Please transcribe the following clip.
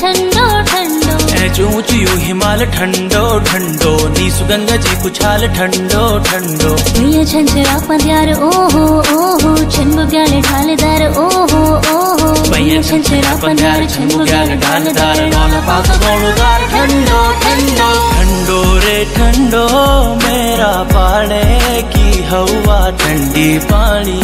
ठंडो ठंडो। ऊंच यू हिमाल ठंडो ठंडो। नी सुगंगा जी कुछाल ठंडो ठंडो। ये छंचरा पंद्यार ओहो ओहो। छनबुग्याल ढालदार ओहो ओहो। ये छंचरा पंद्यार छनबुग्याल ढालदार नौला पाक गोलदार ठंडो ठंडो। ठंडो रे ठंडो मेरा पाड़े की हवा ठंडी पानी